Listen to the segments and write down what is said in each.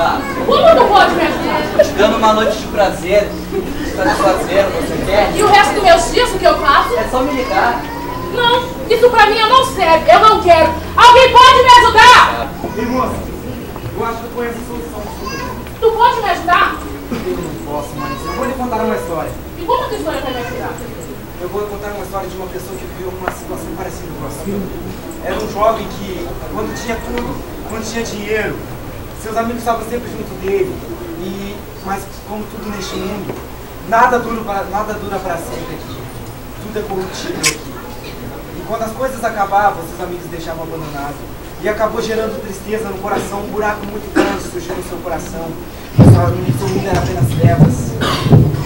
ajudar. Como tu pode me ajudar? Te dando uma noite de prazer, de satisfazer, você quer? E o resto dos meus dias, o que eu faço? É só me ligar. Não, isso pra mim eu não serve, eu não quero. Alguém pode me ajudar? Ei, moça, eu acho que eu conheço a solução. Tu pode me ajudar? Eu não posso, mas eu vou lhe contar uma história. E como a tua história vai me ajudar? Eu vou contar uma história de uma pessoa que viveu uma situação parecida com a sua. Era um jovem que, quando tinha tudo, quando tinha dinheiro, seus amigos estavam sempre junto dele. E, mas, como tudo neste mundo, nada dura para, nada dura para sempre aqui. Tudo é corruptível aqui. E quando as coisas acabavam, seus amigos deixavam abandonado. E acabou gerando tristeza no coração, um buraco muito grande surgiu no seu coração. Seu mundo era apenas trevas.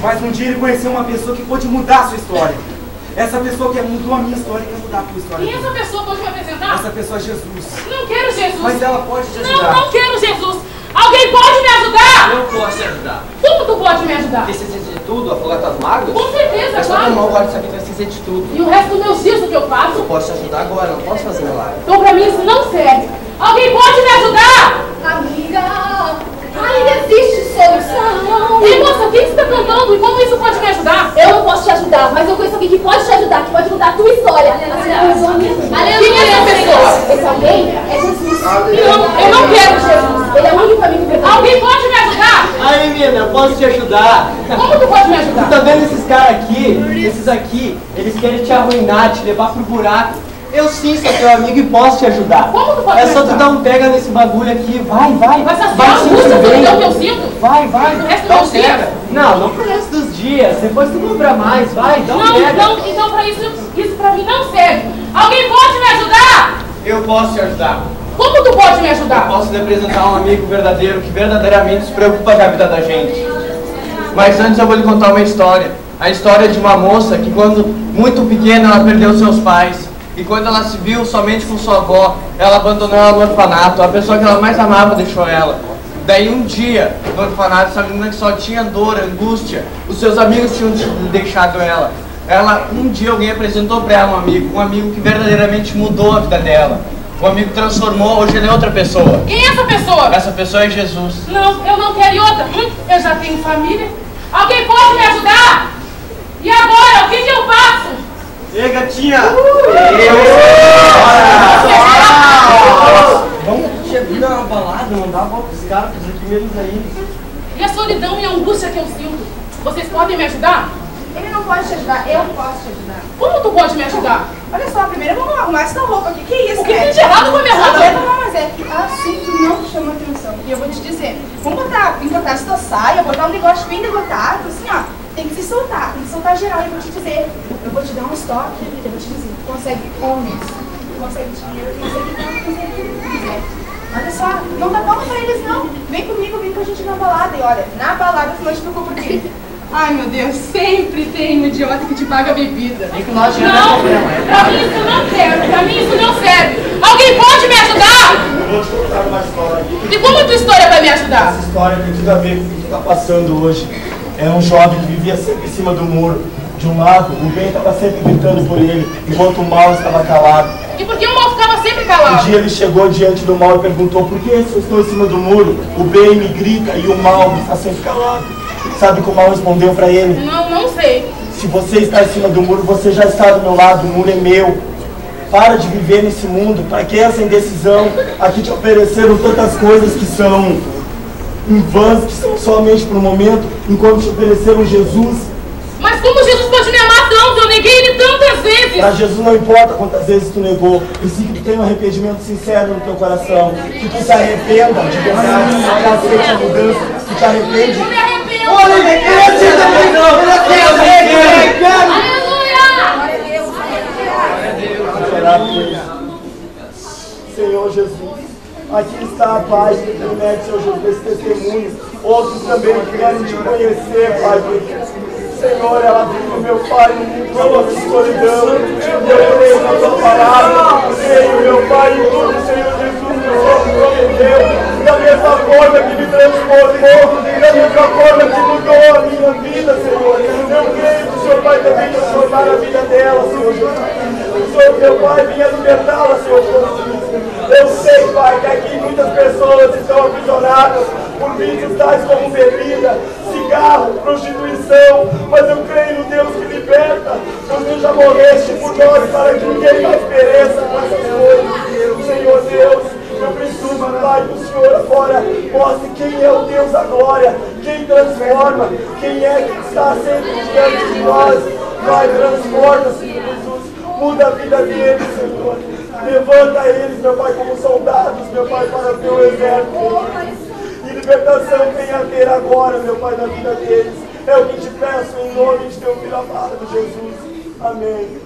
Mas um dia ele conheceu uma pessoa que pôde mudar a sua história. Essa pessoa que mudou a minha história quer mudar a tua história. E essa pessoa pode me apresentar? Essa pessoa é Jesus. Não quero Jesus. Mas ela pode te Não, ajudar. não quero Jesus. Alguém pode me ajudar? Eu posso te ajudar. Como tu pode me ajudar? Precisa de tudo, afogar tuas mágoas? Com certeza, É só claro. tomar um gole disso aqui, tu vai esquecer de tudo. E o resto dos meus dias, o que eu faço? Eu posso te ajudar agora, não posso fazer milagre. Então pra mim isso não serve. Alguém pode me ajudar? Amiga, ainda existe solução. Ei, moça, quem você tá cantando? E como isso pode me ajudar? Eu não posso te ajudar, mas eu conheço alguém que pode te ajudar, que pode mudar a tua história. Quem é essa pessoa? Esse alguém é Jesus. Não, eu não quero Jesus. Ele é o único caminho verdadeiro. Alguém pode me ajudar? Aí, menina, eu posso te ajudar. Como tu pode me Tu ajudar? tá vendo esses caras aqui? Esses aqui, eles querem te arruinar, te levar pro buraco. Eu sim sou teu amigo e posso te ajudar. Como tu pode É só tu dar um pega nesse bagulho aqui. Vai, vai. Vai saciar vai a se angústia, sentir solidão que bem. eu sinto? Vai, vai. O resto dos dias? pega. Não, não pro resto dos dias. Depois tu compra mais. Vai, dá um Não, pega. então, então pra isso, isso pra mim não serve. Alguém pode me ajudar? Eu posso te ajudar. Como tu pode me Eu ajudar? posso lhe apresentar um amigo verdadeiro que verdadeiramente se preocupa com a vida da gente. Mas antes eu vou lhe contar uma história. A história de uma moça que quando muito pequena ela perdeu seus pais. E quando ela se viu somente com sua avó, ela abandonou ela no orfanato. A pessoa que ela mais amava deixou ela. Daí um dia, no orfanato, essa menina que só tinha dor, angústia, os seus amigos tinham deixado ela. Ela, um dia alguém apresentou para ela um amigo, um amigo que verdadeiramente mudou a vida dela. O amigo transformou, hoje ele é outra pessoa. Quem é essa pessoa? Essa pessoa é Jesus. Não, eu não quero ir outra. Hum, eu já tenho família. Alguém pode me ajudar? E agora, o que, que eu faço? Ei, gatinha! Vamos chegar na balada, mandar a volta pros caras, pros primeiros aí. E a solidão e a angústia que eu sinto? Vocês podem me ajudar? Ele não pode te ajudar, eu posso te ajudar. Como tu pode me ajudar? Olha só, primeiro vamos arrumar essa roupa aqui. Que isso, O que tem de errado com a minha roupa? Não, não, mas é que assim tu não chama atenção. E eu vou te dizer, vamos botar, encotar essa saia, botar um negócio bem degotado, assim, ó. Tem que se soltar, tem que soltar geral. E eu vou te dizer, eu vou te dar um estoque, eu vou te dizer, tu consegue homens, tu consegue dinheiro, tu consegue tudo, consegue tudo que tu quiser. Olha só, não dá palma pra eles não. Vem comigo, vem com a gente na balada. E olha, na balada tu não te preocupa por quê? Ai meu Deus, sempre tem um idiota que te paga a bebida. Tem que nós já Não, pra mim isso não quero, pra mim isso não serve. Alguém pode me ajudar? Eu vou te contar uma história aqui. E como a tua história vai me ajudar? Essa história tem tudo a ver com o que está passando hoje. É um jovem que vivia sempre em cima do muro. De um lado, o bem estava sempre gritando por ele, enquanto o mal estava calado. E por que o Um dia ele chegou diante do mal e perguntou: Por que se eu estou em cima do muro, o bem me grita e o mal está sempre calado? Sabe como o mal respondeu para ele? Não, não sei. Se você está em cima do muro, você já está do meu lado, o muro é meu. Para de viver nesse mundo, para que essa indecisão? Aqui te ofereceram tantas coisas que são em vãs, que são somente por um momento, enquanto te ofereceram Jesus. Mas como Jesus pode me amar tanto? Eu neguei ele tantas vezes. Para Jesus não importa quantas vezes tu negou, e sim que tu tenha um arrependimento sincero no teu coração, que tu se arrependa de verdade, que aceite a mudança, que te arrepende. Eu me arrependo. Aleluia! por ele. Senhor Jesus, aqui está a paz que permite, Senhor Jesus, esse testemunho. Outros também que querem te conhecer, Pai. Senhor, ela vive, meu Pai, no mundo de solidão. Eu creio na tua palavra. Creio, meu Pai, em tudo, Senhor Jesus, que o Senhor prometeu. da mesma forma que me transformou, da mesma forma que mudou a minha vida, Senhor. Eu creio que o Senhor vai também transformar a vida dela, Senhor Jesus. O Senhor, meu Pai, vinha libertá-la, Senhor. Eu sei, Pai, que aqui muitas pessoas estão aprisionadas por vícios tais como bebida, cigarro, prostituição, mas eu creio no Deus que liberta, pois tu já morreste por nós para que ninguém mais pereça com essas coisas. Senhor Deus, eu preciso, Pai, que o Senhor agora mostre quem é o Deus da glória, quem transforma, quem é que está sempre diante de nós. Pai, transforma, Senhor Jesus, muda a vida deles, Senhor. Levanta eles, meu Pai, como soldados, meu Pai, para o teu exército. Libertação venha ter agora, meu Pai, na vida deles. É o que te peço em nome de teu filho amado, Jesus. Amém.